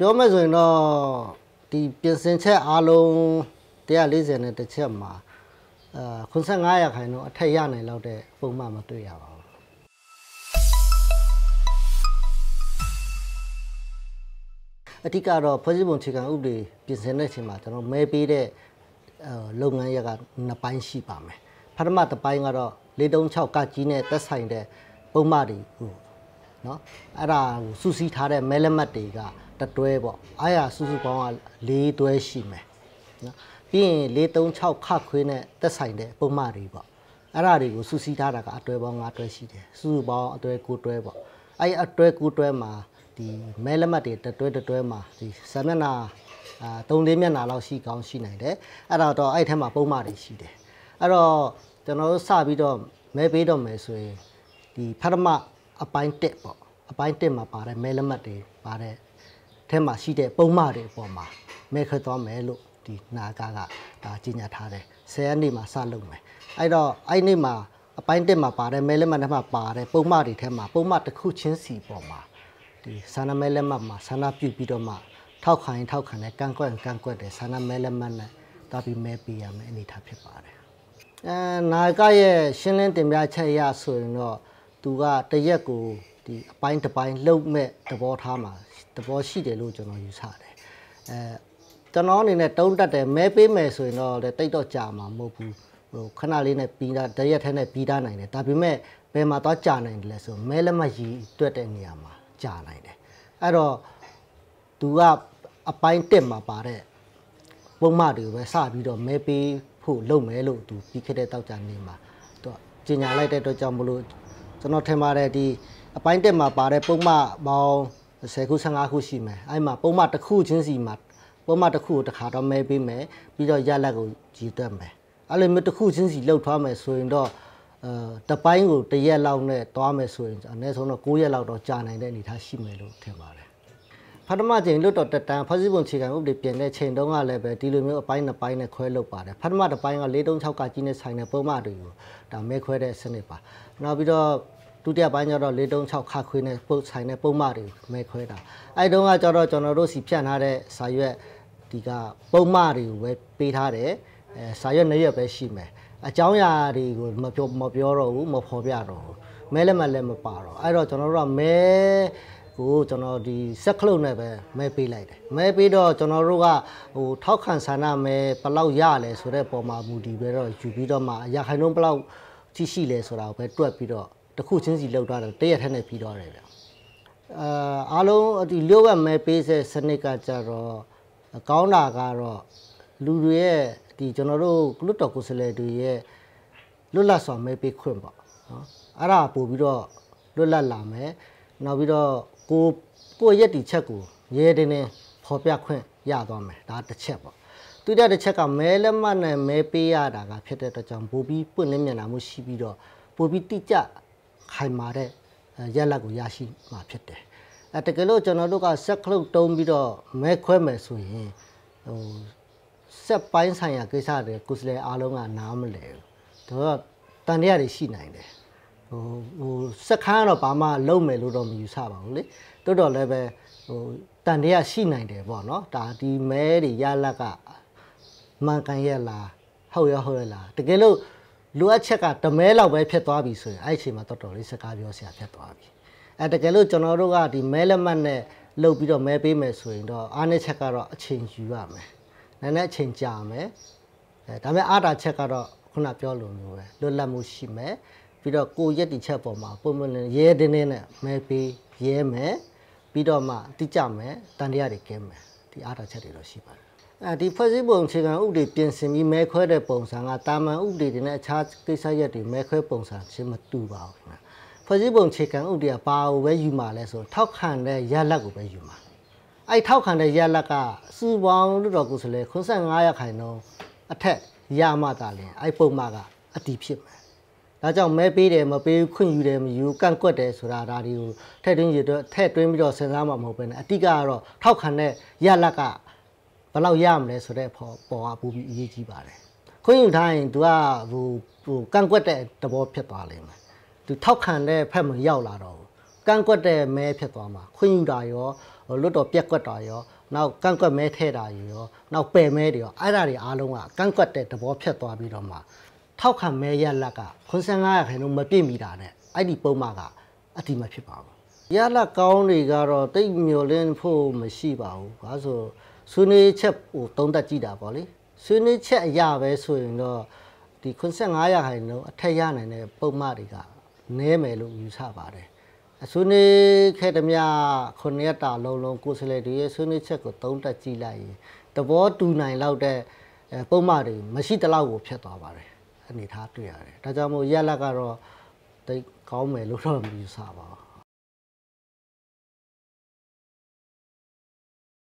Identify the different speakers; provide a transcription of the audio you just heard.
Speaker 1: ပြောမယ်ဆိုရင်တော့ဒီပြင်ဆင်ချက်အားလုံး140နဲ့တစ်ချက်မှာအာ95ရာခိုင်နှုန်းအထက်ရနိုင်လောက်တဲ့ပုံမှန်မတွေ့ရပါဘူးအဓိကတော့ဖွဲ့စည်းပုံခြေခံဥပဒေပြင်ဆင်တဲ့အချိန်မှာကျွန်တော်မဲပေးတဲ့အာလုပ်ငန်းရက်ကနှစ်ပိုင်းရှိပါမယ်ပထမတစ်ပိုင်းကတော့436ကကြီးနဲ့သက်ဆိုင်တဲ့ပုံမှန်တွေဟိုနော်အဲ့ဒါဟိုစူးစီးထားတဲ့မဲလက်မှတ်တွေက တတွဲပေါ့အားရစုစုပေါင်းက၄တွဲရှိမယ်နော်ပြီးရင်436ခခွေးနဲ့သက်ဆိုင်တဲ့ပုံမှန်တွေပေါ့အဲ့ဒါတွေကိုစူးစီးထားတာကအတွဲပေါင်း၅တွဲရှိတယ်စုစုပေါင်းအတွဲ၉တွဲပေါ့အဲ့အတွဲ၉တွဲမှာဒီမဲလက်မှတ်တွေတတွဲတတွဲမှာဒီစာမျက်နှာအာ၃လေးမျက်နှာလောက်ရှိကောင်းရှိနိုင်တယ်အဲ့တော့တော့အဲ့ထက်မှာပုံမှန်တွေရှိတယ်အဲ့တော့ကျွန်တော်တို့စပြီးတော့မဲပေးတော့မယ်ဆိုရင်ဒီဖထမအပိုင်းတက်ပေါ့အပိုင်းတက်မှာပါတဲ့မဲလက်မှတ်တွေပါတဲ့ ထဲမှာရှိတဲ့ပုံမှန်တွေအပေါ်မှာမဲခွဲသွားမယ်လို့ဒီနာကာကဒါကြီးညာထားတယ်10ရက်နေ့မှာစလုပ်မယ်အဲ့တော့အဲ့နေ့မှာအပိုင်းတက်မှာပါတယ်မဲလက်မှတ်ထဲမှာပါတယ်ပုံမှန်တွေထဲမှာပုံမှန်တစ်ခုချင်းစီပေါ်မှာဒီဆန္ဒမဲလက်မှတ်မှာဆန္ဒပြုပြီးတော့မှထောက်ခံရင်ထောက်ခံတယ်ကန့်ကွက်ကန့်ကွက်တယ်ဆန္ဒမဲလက်မှတ်နဲ့တာပြီးမဲပေးရမယ်အနေထားဖြစ်ပါတယ်အဲနာကရဲ့ရှင်းလင်းတင်ပြချက်ရဆိုရင်တော့သူကတရက်ကို ဒီအပိုင်းတစ်ပိုင်းလှုပ်မဲ့သဘောထားမှာသဘောရှိတယ်လို့ကျွန်တော်ယူဆတယ်အဲကျွန်တော်အနေနဲ့တုံးတက်တယ်မဲပေးမယ်ဆိုရင်တော့တိတ်တော့ကြာမှာမဟုတ်ဘူးဟိုခဏလေးနဲ့ပြီးတာတရက်ထဲနဲ့ပြီးတာနိုင်တယ်ဒါပေမဲ့ဘယ်မှာတော့ကြာနိုင်တယ်လဲဆိုမဲလက်မရီတွက်တဲ့နေရာမှာကြာနိုင်တယ်အဲ့တော့သူကအပိုင်းတက်မှာပါတဲ့ပုံမှန်တွေပဲစပြီးတော့မဲပေးဖို့လုပ်မယ်လို့သူပြီးခဲ့တဲ့တောက်ကြနေမှာသူကြီးညာလိုက်တဲ့အတွက်ကြောင့်မလို့ကျွန်တော်ထင်ပါတယ်ဒီ အပိုင်းတက်မှာပါတဲ့ပုံမှန်ပေါင်း10ခု15ခုရှိမယ်အဲ့မှာပုံမှန်တစ်ခုချင်းစီမှာပုံမှန်တစ်ခုကိုတစ်ခါတော့မဲပေးမယ်ပြီးတော့ရလက်ကိုကြည်တွက်မယ်အဲ့လိုမျိုးတစ်ခုချင်းစီလှုပ်ထွားမယ်ဆိုရင်တော့အဲတပိုင်းကိုတစ်ရက်လောက်နဲ့တွားမယ်ဆိုရင်အနည်းဆုံးတော့9ရက်လောက်တော့ကြာနိုင်တဲ့အနေအထားရှိမယ်လို့ထင်ပါတယ်ပထမချိန်လွတ်တော်တက်တန်ဖွဲ့စည်းပုံခြေခံဥပဒေပြင်တဲ့ချိန်တုန်းကလည်းပဲဒီလိုမျိုးအပိုင်းနှစ်ပိုင်းနဲ့ခွဲလုပ်ပါတယ်ပထမတစ်ပိုင်းက436ကကြီးနဲ့ဆိုင်တဲ့ပုံမှန်တွေကိုဒါမဲခွဲတဲ့စနစ်ပါနောက်ပြီးတော့ ဒုတိယပိုင်းကျတော့436ခါခွေးနဲ့ပုတ်ဆိုင်တဲ့ပုံမှန်တွေမဲခွဲတာအဲ့တုန်းကကျတော့ကျွန်တော်တို့စီဖြန့်ထားတဲ့စာရွက်ဒီကပုံမှန်တွေကိုပဲပေးထားတယ်အဲစာရွက်နှစ်ရွက်ပဲရှိမယ်အကြောင်းအရာတွေကိုမပြောမပြောတော့ဘူးမဖော်ပြတော့ဘူးမဲလည်းမလည်းမပါတော့အဲ့တော့ကျွန်တော်တို့ကမဲကိုကျွန်တော်ဒီစက်ခလုတ်နဲ့ပဲမဲပေးလိုက်တယ်မဲပေးတော့ကျွန်တော်တို့ကဟိုထောက်ခံဆန္ဒမဲဘယ်လောက်ရလဲဆိုတဲ့ပုံမှာမူတည်ပြီးတော့ယူပြီးတော့မှရခိုင်နှုန်းဘယ်လောက်ကြည့်ရှိလဲဆိုတာကိုပဲတွက်ပြီးတော့ တစ်ခုချင်းစီလောက်ထားတယ်တရက်ထက်နဲ့ပြီးတော့တယ်ဗျအာအားလုံးဒီလျှို့ဝက်မဲပေးတဲ့စနစ်ကကြတော့ကောင်းတာကတော့လူတွေရဲ့ဒီကျွန်တော်တို့လွတ်တော်ကိုယ်စားလှယ်တွေရဲ့လွတ်လပ်စွာမဲပေးခွင့်ပေါ့နော်အဲ့ဒါပို့ပြီးတော့လွတ်လပ်လာမယ်နောက်ပြီးတော့ကိုကိုရက်တီချက်ကိုရဲတင်းတင်းဖော်ပြခွင့်ရသွားမယ်ဒါတစ်ချက်ပေါ့သူတဲ့တစ်ချက်ကမဲလက်မှတ်နဲ့မဲပေးရတာကဖြစ်တဲ့အတွက်ကြောင့်ပိုပြီးပွင့်လင်းမြင်လာမှုရှိပြီးတော့ပိုပြီးတိကျ ခိုင်မာတဲ့ရက်လက်ကိုရရှိမှာဖြစ်တယ်အဲတကယ်လို့ကျွန်တော်တို့ကဆက်ခလုတ်တုံးပြီးတော့မဲခွဲမယ်ဆိုရင်ဟိုဆက်ပိုင်းဆိုင်ရာကိစ္စတွေကိုယ်စလဲအားလုံးကနားမလဲဘူးဒါတော့တန်တရားတွေရှိနိုင်တယ်ဟိုဟိုစက်ခန်းကတော့ဘာမှလုံးမယ်လို့တော့မယူဆပါဘူးလေတိုးတော်လည်းပဲဟိုတန်တရားရှိနိုင်တယ်ပေါ့နော်ဒါဒီမဲတွေရလက်ကမှန်ကန်ရဲ့လားဟုတ်ရဟုတ်ရလားတကယ်လို့ လိုအပ်ချက်ကတမဲလောက်ပဲဖြစ်သွားပြီဆိုရင်အဲ့ဒီအချိန်မှာတော်တော်လေးစကားပြောစရာဖြစ်သွားပြီအဲတကယ်လို့ကျွန်တော်တို့ကဒီမဲလက်မှတ်နဲ့လုတ်ပြီးတော့မဲပေးမယ်ဆိုရင်တော့အားနည်းချက်ကတော့အချိန်ယူရမယ်နည်းနည်းအချိန်ကြာမယ်အဲဒါပေမဲ့အားတာချက်ကတော့ခုနပြောလိုမျိုးပဲလွတ်လပ်မှုရှိမယ်ပြီးတော့ကိုရက်တီချက်ပေါ်မှာပုံမှန်ရဲတင်းတင်းနဲ့မဲပေးရဲမယ်ပြီးတော့မှတိကျမယ်တန်တရားတွေကဲမယ်ဒီအားတာချက်တွေတော့ရှိပါတယ်အဲ ဒီဖွဲ့စည်းပုံအခြေခံဥပဒေပြင်ဆင်ပြီးမဲခွဲတဲ့ပုံစံကတာမန်ဥပဒေတွေနဲ့အခြားကိစ္စရပ်တွေမဲခွဲပုံစံချင်းမတူပါဘူးခင်ဗျဖွဲ့စည်းပုံအခြေခံဥပဒေကဘာကိုပဲယူမှာလဲဆိုထောက်ခံတဲ့ရလတ်ကိုပဲယူမှာအဲ့ထောက်ခံတဲ့ရလတ်ကစုပေါင်းလို့တော့ကိုဆိုလေ95ရာခိုင်နှုန်းအထက်ရမှသာလဲအဲ့ပုံမှန်ကအတီးဖြစ်မယ်ဒါကြောင့်မဲပေးတယ်မပေးခွင့်ယူတယ်မယူကန့်ကွက်တယ်ဆိုတာဒါတွေကိုထည့်သွင်းရတော့ထည့်သွင်းပြီးတော့စဉ်းစားမှာမဟုတ်ဘဲနဲ့အတိကကတော့ထောက်ခံတဲ့ရလတ်က ဘယ်လောက်ရမလဲဆိုတဲ့ပေါ်ပေါ်ကပူပြီးအရေးကြီးပါတယ်ခွင့်ယူထားရင် तू ကဟိုဟိုကန့်ကွက်တဲ့သဘောဖြစ်သွားလိမ့်မယ်သူထောက်ခံတဲ့ဖက်မရောက်လာတော့ဘူးကန့်ကွက်တဲ့မဲဖြစ်သွားမှာခွင့်ယူတာရောဟိုလွတ်တော်ပြက်ကွက်တာရောနောက်ကန့်ကွက်မဲထဲတာရောနောက်ပယ်မဲတွေရောအဲ့ဒါတွေအားလုံးကကန့်ကွက်တဲ့သဘောဖြတ်သွားပြီးတော့မှထောက်ခံမဲရလက်က85ရာခိုင်နှုန်းမပြည့်မီတာနဲ့အဲ့ဒီပုံမှန်ကအတိမဖြစ်ပါဘူးရလက်ကောင်းတွေကတော့တိတ်မျောလင်းဖို့မရှိပါဘူးဘာလို့ဆို ဆွေးနွေးချက်ဟိုသုံးသက်ကြည့်တာပေါ့လေဆွေးနွေးချက်အရာပဲဆိုရင်တော့ဒီ85ရာခိုင်နှုန်းအထက်ရနိုင်တဲ့ပုံမှန်တွေကနည်းမယ်လို့ယူဆပါတယ်အဆွေးနွေးခဲ့သမျှခုနှစ်ရက်တာလုံးလုံးကိုယ်စလဲတွေရဲ့ဆွေးနွေးချက်ကိုသုံးတက်ကြည့်လိုက်ရင်သဘောတူနိုင်လောက်တဲ့အဲပုံမှန်တွေမရှိတလောက်ကိုဖျက်သွားပါတယ်အနေထားတွေ့ရတယ်ဒါကြောင့်မို့ရက်လက်ကတော့တိတ်ကောင်းမယ်လို့တော့မယူဆပါဘူး